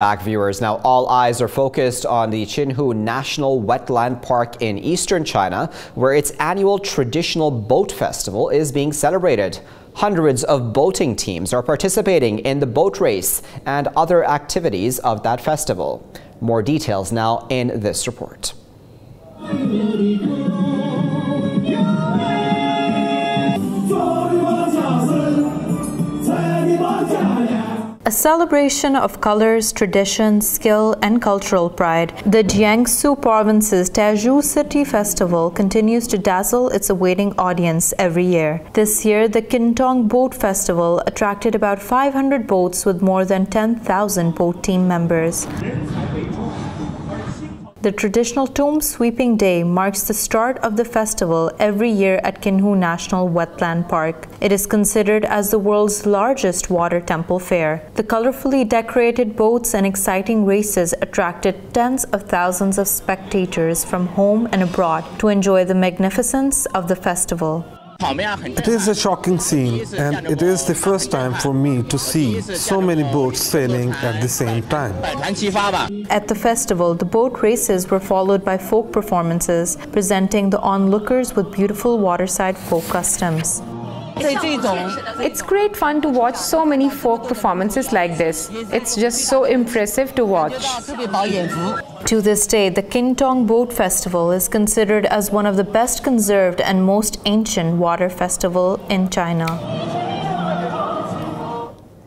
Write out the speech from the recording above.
Back viewers, now all eyes are focused on the Qinhu National Wetland Park in eastern China, where its annual traditional boat festival is being celebrated. Hundreds of boating teams are participating in the boat race and other activities of that festival. More details now in this report. A celebration of colors, tradition, skill, and cultural pride, the Jiangsu province's Taizhou City Festival continues to dazzle its awaiting audience every year. This year, the Qintong Boat Festival attracted about 500 boats with more than 10,000 boat team members. The traditional tomb sweeping day marks the start of the festival every year at Qinhu National Wetland Park. It is considered as the world's largest water temple fair. The colorfully decorated boats and exciting races attracted tens of thousands of spectators from home and abroad to enjoy the magnificence of the festival. It is a shocking scene, and it is the first time for me to see so many boats sailing at the same time. At the festival, the boat races were followed by folk performances, presenting the onlookers with beautiful waterside folk customs. It's great fun to watch so many folk performances like this. It's just so impressive to watch. To this day, the Qintong Boat Festival is considered as one of the best conserved and most ancient water festival in China.